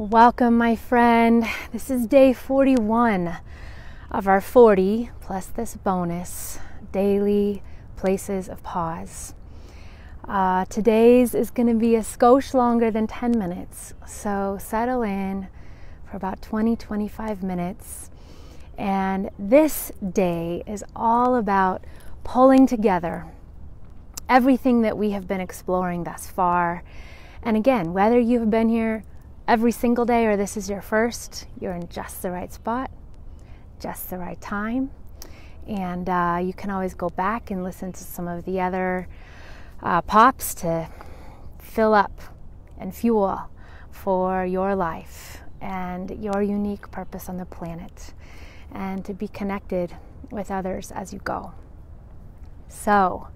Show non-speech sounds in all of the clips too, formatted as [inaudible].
Welcome, my friend. This is day 41 of our 40 plus this bonus daily places of pause. Uh, today's is going to be a skosh longer than 10 minutes, so settle in for about 20 25 minutes. And this day is all about pulling together everything that we have been exploring thus far. And again, whether you have been here every single day or this is your first, you're in just the right spot, just the right time. And uh, you can always go back and listen to some of the other uh, pops to fill up and fuel for your life and your unique purpose on the planet and to be connected with others as you go. So,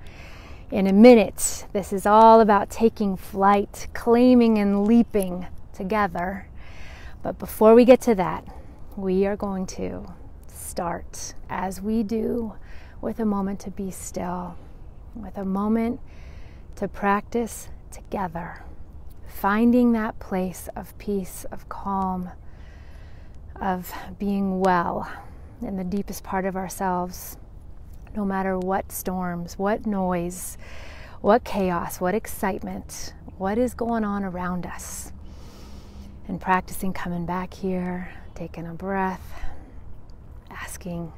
in a minute, this is all about taking flight, claiming and leaping together. But before we get to that, we are going to start as we do with a moment to be still, with a moment to practice together, finding that place of peace, of calm, of being well in the deepest part of ourselves, no matter what storms, what noise, what chaos, what excitement, what is going on around us and practicing coming back here, taking a breath, asking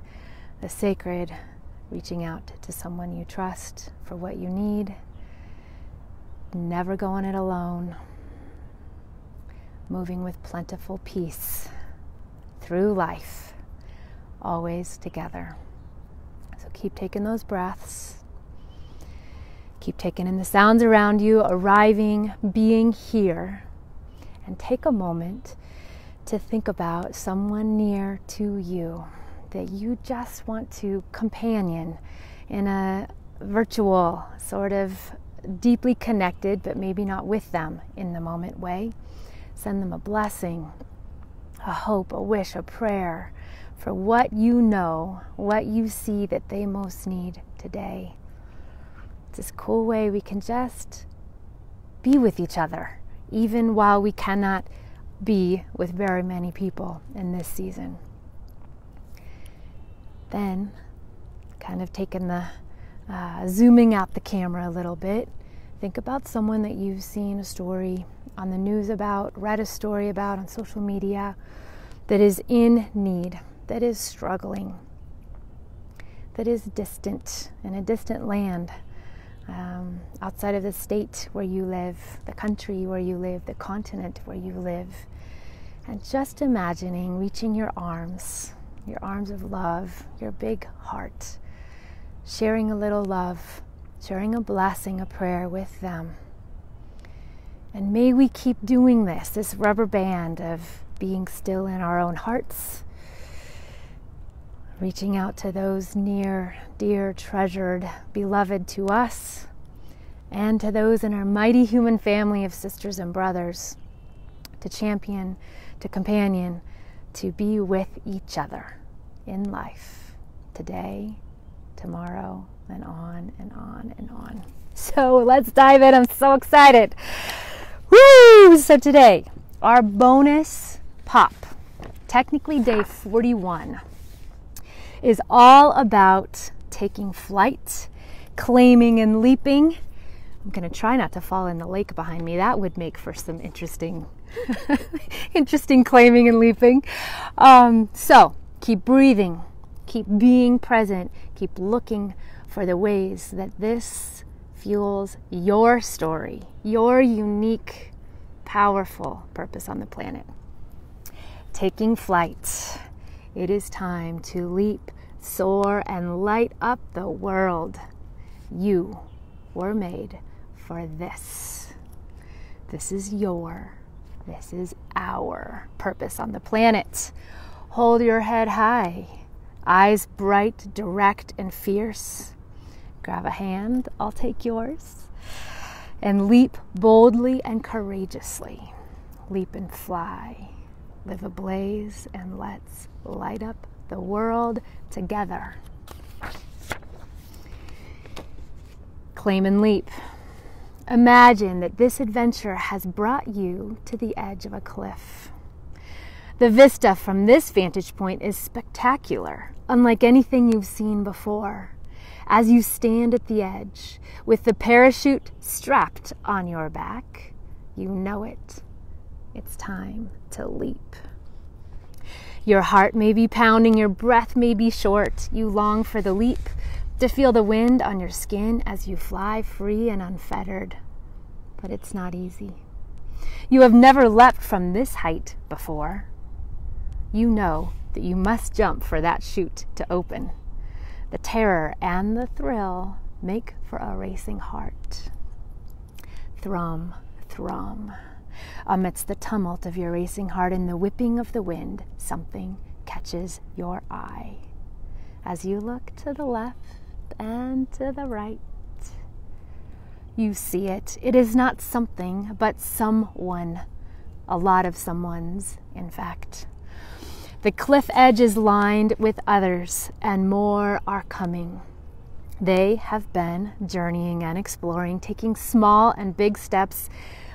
the sacred, reaching out to someone you trust for what you need, never going it alone, moving with plentiful peace through life, always together. So keep taking those breaths. Keep taking in the sounds around you, arriving, being here and take a moment to think about someone near to you that you just want to companion in a virtual, sort of deeply connected, but maybe not with them in the moment way. Send them a blessing, a hope, a wish, a prayer for what you know, what you see that they most need today. It's this cool way we can just be with each other even while we cannot be with very many people in this season. Then, kind of taking the uh, zooming out the camera a little bit, think about someone that you've seen a story on the news about, read a story about on social media that is in need, that is struggling, that is distant in a distant land um, outside of the state where you live, the country where you live, the continent where you live. And just imagining reaching your arms, your arms of love, your big heart, sharing a little love, sharing a blessing, a prayer with them. And may we keep doing this, this rubber band of being still in our own hearts, reaching out to those near, dear, treasured, beloved to us, and to those in our mighty human family of sisters and brothers, to champion, to companion, to be with each other in life today, tomorrow, and on and on and on. So let's dive in. I'm so excited. Woo! So today, our bonus pop, technically day 41 is all about taking flight, claiming and leaping. I'm going to try not to fall in the lake behind me. That would make for some interesting, [laughs] interesting claiming and leaping. Um, so keep breathing, keep being present, keep looking for the ways that this fuels your story, your unique, powerful purpose on the planet. Taking flight. It is time to leap, soar, and light up the world. You were made for this. This is your, this is our purpose on the planet. Hold your head high, eyes bright, direct, and fierce. Grab a hand, I'll take yours. And leap boldly and courageously. Leap and fly. Live ablaze and let's light up the world together. Claim and leap. Imagine that this adventure has brought you to the edge of a cliff. The vista from this vantage point is spectacular, unlike anything you've seen before. As you stand at the edge, with the parachute strapped on your back, you know it. It's time to leap. Your heart may be pounding, your breath may be short. You long for the leap, to feel the wind on your skin as you fly free and unfettered. But it's not easy. You have never leapt from this height before. You know that you must jump for that chute to open. The terror and the thrill make for a racing heart. Thrum, thrum. Amidst the tumult of your racing heart and the whipping of the wind, something catches your eye. As you look to the left and to the right, you see it. It is not something, but someone. A lot of someone's, in fact. The cliff edge is lined with others, and more are coming. They have been journeying and exploring, taking small and big steps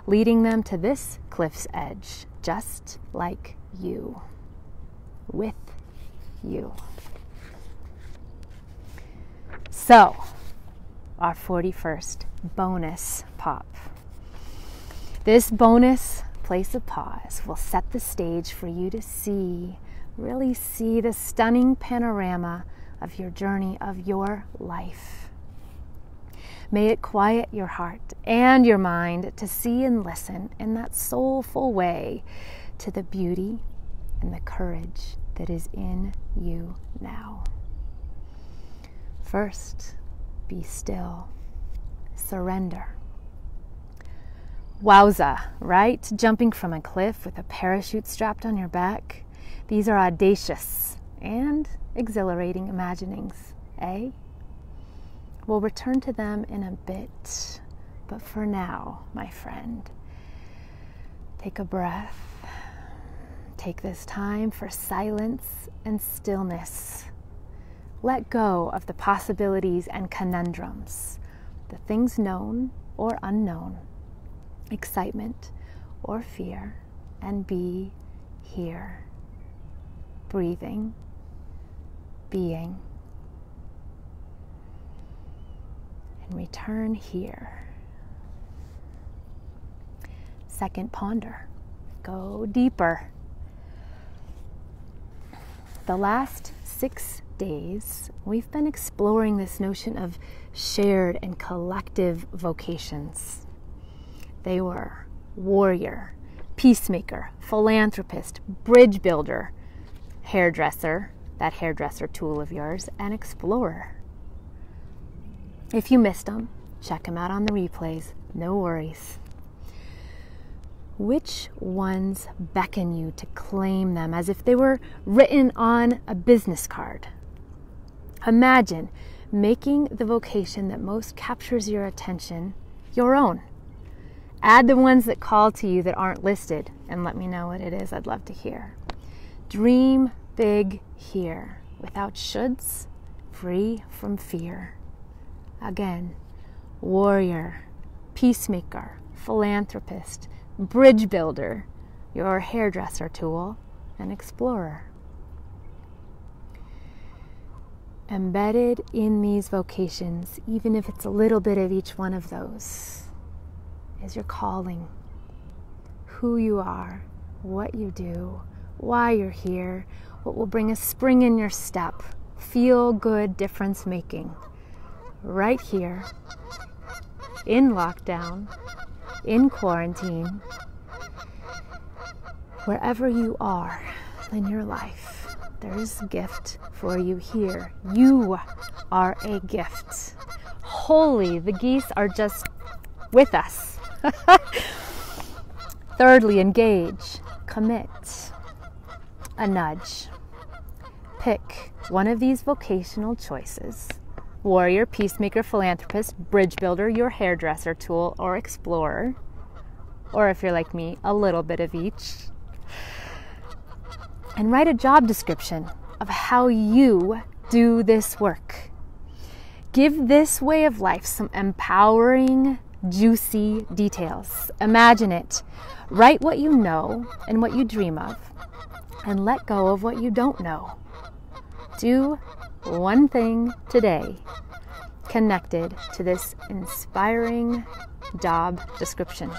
leading them to this cliff's edge, just like you, with you. So, our 41st bonus pop. This bonus place of pause will set the stage for you to see, really see the stunning panorama of your journey, of your life. May it quiet your heart and your mind to see and listen in that soulful way to the beauty and the courage that is in you now. First, be still, surrender. Wowza, right? Jumping from a cliff with a parachute strapped on your back. These are audacious and exhilarating imaginings, eh? We'll return to them in a bit. But for now, my friend, take a breath. Take this time for silence and stillness. Let go of the possibilities and conundrums, the things known or unknown, excitement or fear, and be here, breathing, being. And return here. Second, ponder. Go deeper. The last six days, we've been exploring this notion of shared and collective vocations. They were warrior, peacemaker, philanthropist, bridge builder, hairdresser, that hairdresser tool of yours, and explorer. If you missed them, check them out on the replays. No worries. Which ones beckon you to claim them as if they were written on a business card? Imagine making the vocation that most captures your attention your own. Add the ones that call to you that aren't listed and let me know what it is I'd love to hear. Dream big here without shoulds, free from fear. Again, warrior, peacemaker, philanthropist, bridge builder, your hairdresser tool, and explorer. Embedded in these vocations, even if it's a little bit of each one of those, is your calling. Who you are, what you do, why you're here, what will bring a spring in your step, feel good difference making right here in lockdown, in quarantine, wherever you are in your life, there is a gift for you here. You are a gift. Holy, the geese are just with us. [laughs] Thirdly, engage, commit, a nudge. Pick one of these vocational choices warrior, peacemaker, philanthropist, bridge builder, your hairdresser tool, or explorer. Or if you're like me, a little bit of each. And write a job description of how you do this work. Give this way of life some empowering, juicy details. Imagine it. Write what you know and what you dream of. and let go of what you don't know. Do one thing today connected to this inspiring job description.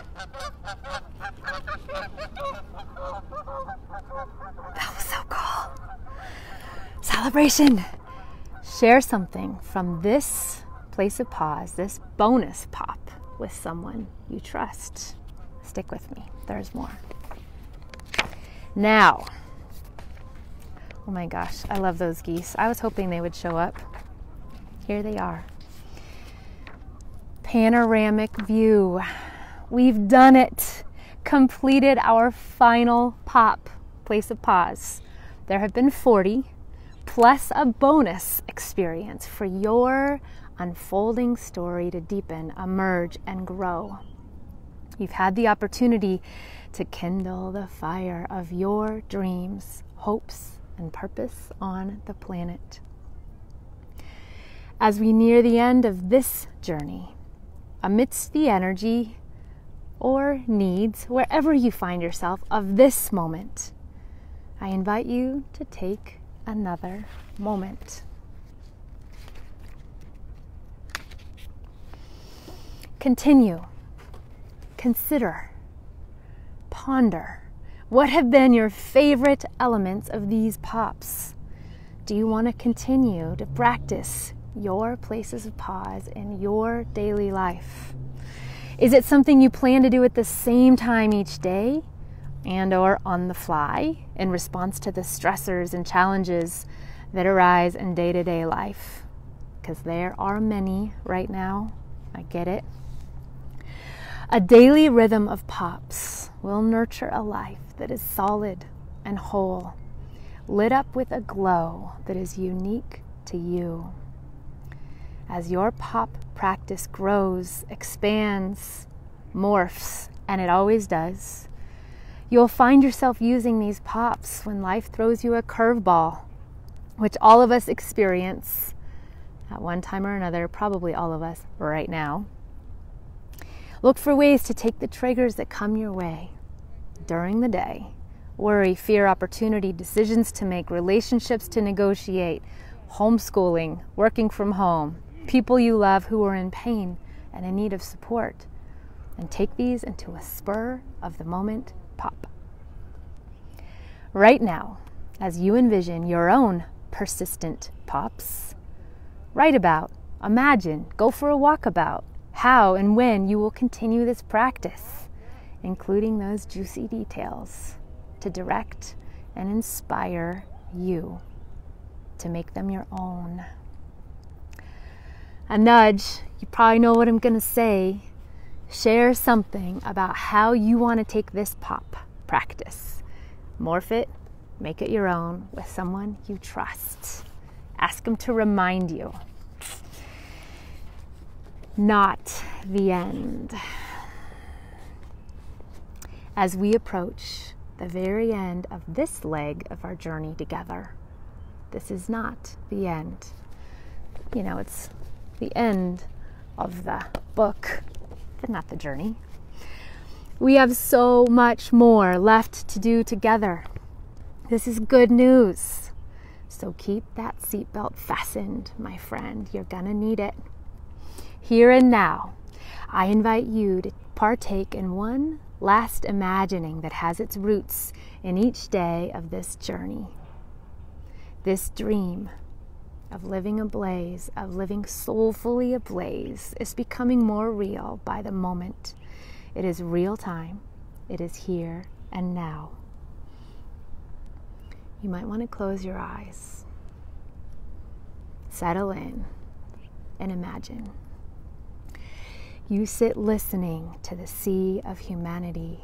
That was so cool. Celebration. Share something from this place of pause, this bonus pop with someone you trust. Stick with me, there's more. Now, oh my gosh, I love those geese. I was hoping they would show up. Here they are. Panoramic view. We've done it. Completed our final pop, place of pause. There have been 40 plus a bonus experience for your unfolding story to deepen, emerge, and grow. You've had the opportunity to kindle the fire of your dreams, hopes, and purpose on the planet. As we near the end of this journey, amidst the energy or needs, wherever you find yourself, of this moment, I invite you to take another moment. Continue, consider, ponder. What have been your favorite elements of these pops? Do you want to continue to practice your places of pause in your daily life? Is it something you plan to do at the same time each day and or on the fly in response to the stressors and challenges that arise in day-to-day life? Because there are many right now. I get it. A daily rhythm of pops will nurture a life that is solid and whole, lit up with a glow that is unique to you. As your pop practice grows, expands, morphs, and it always does, you'll find yourself using these pops when life throws you a curveball, which all of us experience at one time or another, probably all of us right now. Look for ways to take the triggers that come your way during the day worry, fear, opportunity, decisions to make, relationships to negotiate, homeschooling, working from home, people you love who are in pain and in need of support. And take these into a spur of the moment pop. Right now, as you envision your own persistent pops, write about, imagine, go for a walkabout, how and when you will continue this practice, including those juicy details to direct and inspire you to make them your own. A nudge, you probably know what I'm going to say. Share something about how you want to take this pop practice. Morph it, make it your own with someone you trust. Ask them to remind you not the end. As we approach the very end of this leg of our journey together, this is not the end. You know, it's the end of the book, but not the journey. We have so much more left to do together. This is good news. So keep that seatbelt fastened, my friend. You're gonna need it. Here and now, I invite you to partake in one last imagining that has its roots in each day of this journey. This dream of living ablaze, of living soulfully ablaze, is becoming more real by the moment. It is real time, it is here and now. You might want to close your eyes, settle in, and imagine. You sit listening to the sea of humanity,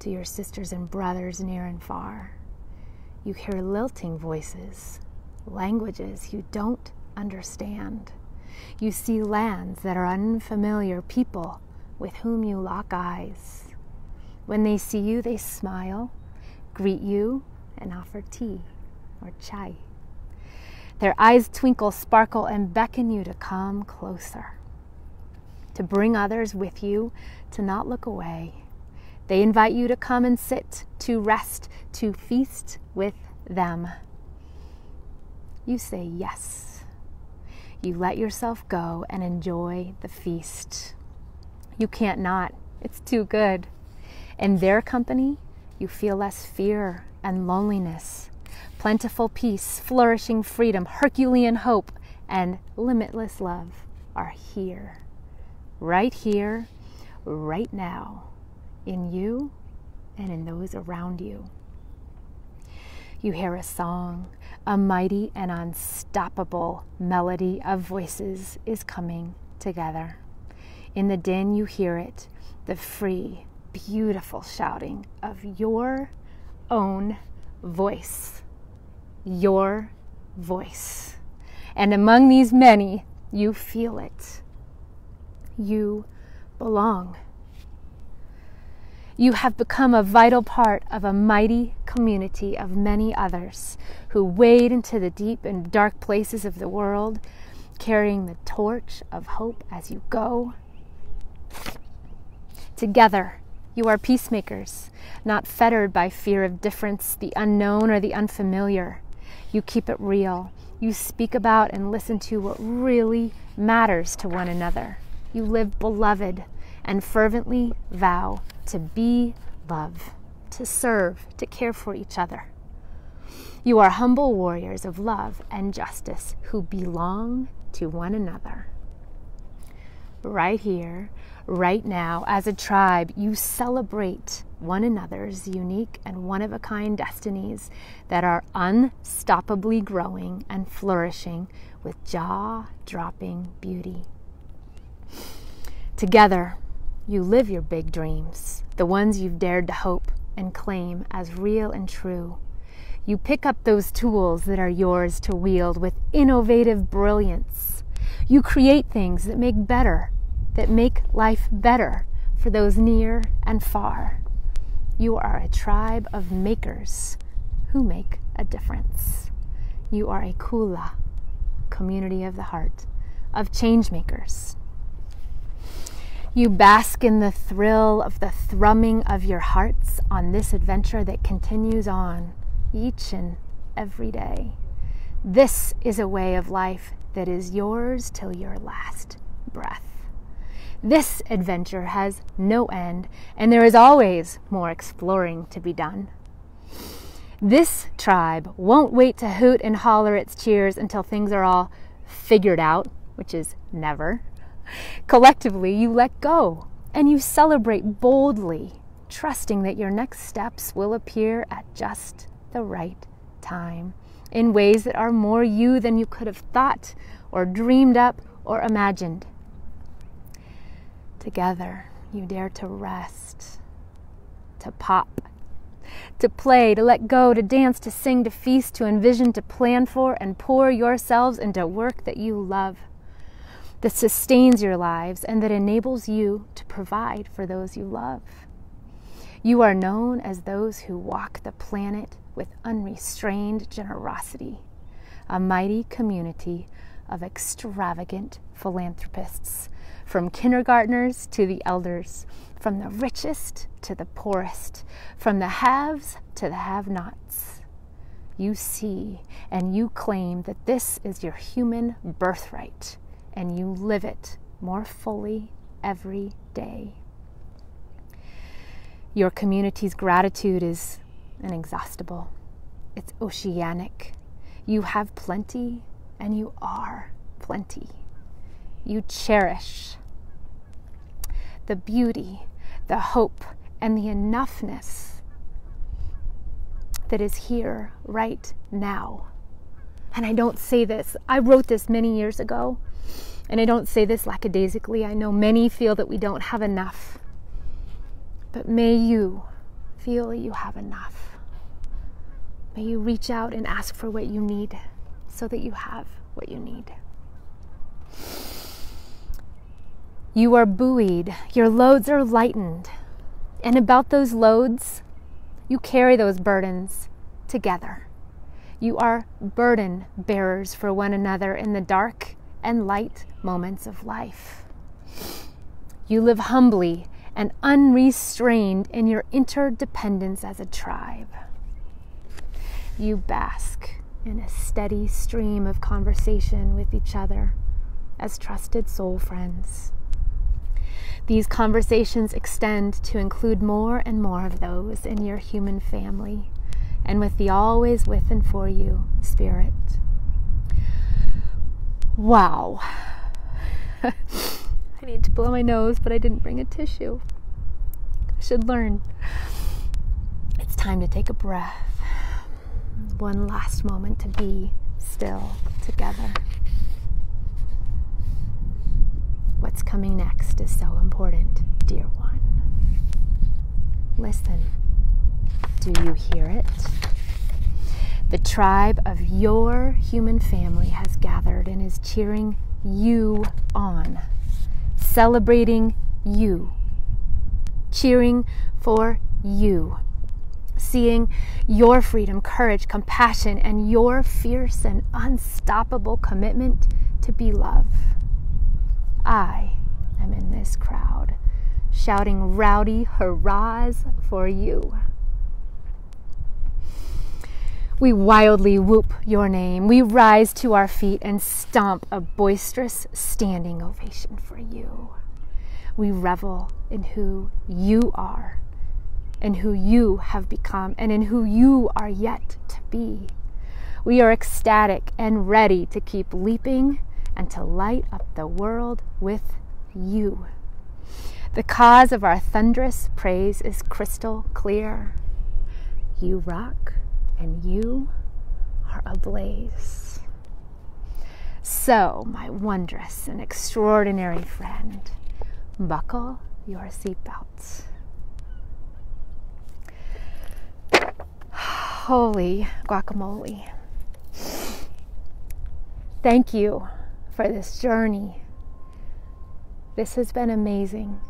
to your sisters and brothers near and far. You hear lilting voices, languages you don't understand. You see lands that are unfamiliar, people with whom you lock eyes. When they see you, they smile, greet you, and offer tea or chai. Their eyes twinkle, sparkle, and beckon you to come closer to bring others with you, to not look away, They invite you to come and sit, to rest, to feast with them. You say yes. You let yourself go and enjoy the feast. You can't not, it's too good. In their company, you feel less fear and loneliness, plentiful peace, flourishing freedom, Herculean hope, and limitless love are here, right here, right now, in you and in those around you. You hear a song, a mighty and unstoppable melody of voices is coming together. In the din, you hear it, the free, beautiful shouting of your own voice. Your voice. And among these many, you feel it. You belong. You have become a vital part of a mighty community of many others who wade into the deep and dark places of the world, carrying the torch of hope as you go. Together, you are peacemakers, not fettered by fear of difference, the unknown, or the unfamiliar. You keep it real. You speak about and listen to what really matters to one another. You live beloved and fervently vow to be love, to serve, to care for each other. You are humble warriors of love and justice who belong to one another. Right here, right now, as a tribe, you celebrate one another's unique and one of a kind destinies that are unstoppably growing and flourishing with jaw dropping beauty. Together, you live your big dreams, the ones you've dared to hope and claim as real and true. You pick up those tools that are yours to wield with innovative brilliance. You create things that make better that make life better for those near and far. You are a tribe of makers who make a difference. You are a kula, community of the heart, of change makers. You bask in the thrill of the thrumming of your hearts on this adventure that continues on each and every day. This is a way of life that is yours till your last breath. This adventure has no end, and there is always more exploring to be done. This tribe won't wait to hoot and holler its cheers until things are all figured out, which is never. Collectively, you let go and you celebrate boldly, trusting that your next steps will appear at just the right time in ways that are more you than you could have thought or dreamed up or imagined. Together, you dare to rest, to pop, to play, to let go, to dance, to sing, to feast, to envision, to plan for, and pour yourselves into work that you love, that sustains your lives, and that enables you to provide for those you love. You are known as those who walk the planet with unrestrained generosity, a mighty community of extravagant philanthropists from kindergartners to the elders, from the richest to the poorest, from the haves to the have nots. You see and you claim that this is your human birthright, and you live it more fully every day. Your community's gratitude is inexhaustible, it's oceanic. You have plenty, and you are plenty you cherish the beauty, the hope, and the enoughness that is here right now. And I don't say this, I wrote this many years ago, and I don't say this lackadaisically. I know many feel that we don't have enough. But may you feel you have enough. May you reach out and ask for what you need so that you have what you need. You are buoyed, your loads are lightened. And about those loads, you carry those burdens together. You are burden bearers for one another in the dark and light moments of life. You live humbly and unrestrained in your interdependence as a tribe. You bask in a steady stream of conversation with each other as trusted soul friends. These conversations extend to include more and more of those in your human family and with the always with and for you spirit. Wow. [laughs] I need to blow my nose, but I didn't bring a tissue. I should learn. It's time to take a breath. One last moment to be still together. What's coming next is so important, dear one. Listen. Do you hear it? The tribe of your human family has gathered and is cheering you on, celebrating you, cheering for you, seeing your freedom, courage, compassion, and your fierce and unstoppable commitment to be love. I am in this crowd, shouting rowdy hurrahs for you. We wildly whoop your name. We rise to our feet and stomp a boisterous standing ovation for you. We revel in who you are, and who you have become, and in who you are yet to be. We are ecstatic and ready to keep leaping and to light up the world with you. The cause of our thunderous praise is crystal clear. You rock and you are ablaze. So, my wondrous and extraordinary friend, buckle your seatbelts. [sighs] Holy guacamole. Thank you for this journey. This has been amazing.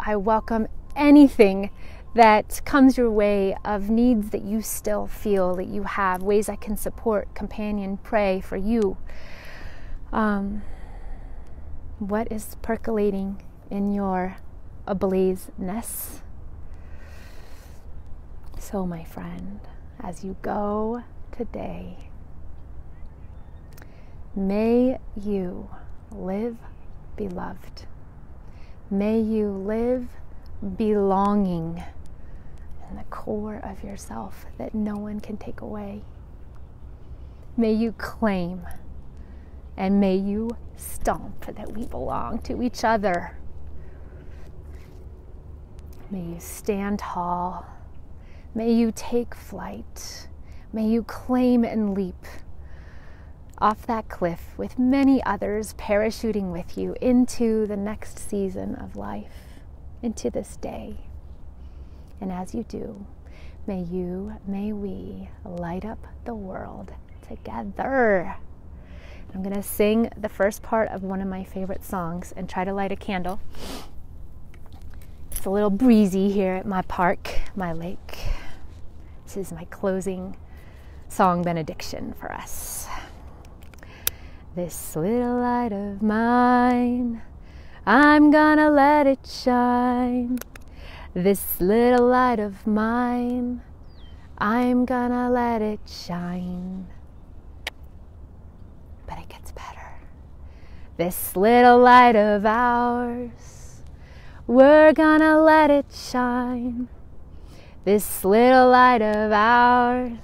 I welcome anything that comes your way of needs that you still feel that you have, ways I can support, companion, pray for you. Um, what is percolating in your ablazeness? So, my friend, as you go today, may you live beloved. May you live belonging the core of yourself that no one can take away. May you claim and may you stomp that we belong to each other. May you stand tall. May you take flight. May you claim and leap off that cliff with many others parachuting with you into the next season of life, into this day. And as you do, may you, may we light up the world together. I'm going to sing the first part of one of my favorite songs and try to light a candle. It's a little breezy here at my park, my lake. This is my closing song benediction for us. This little light of mine, I'm gonna let it shine. This little light of mine, I'm gonna let it shine. But it gets better. This little light of ours, we're gonna let it shine. This little light of ours,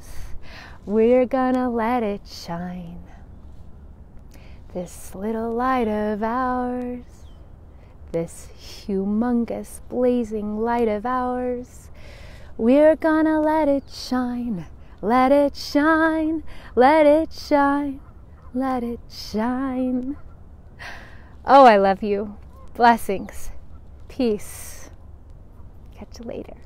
we're gonna let it shine. This little light of ours this humongous blazing light of ours. We're gonna let it shine, let it shine, let it shine, let it shine. Oh, I love you. Blessings. Peace. Catch you later.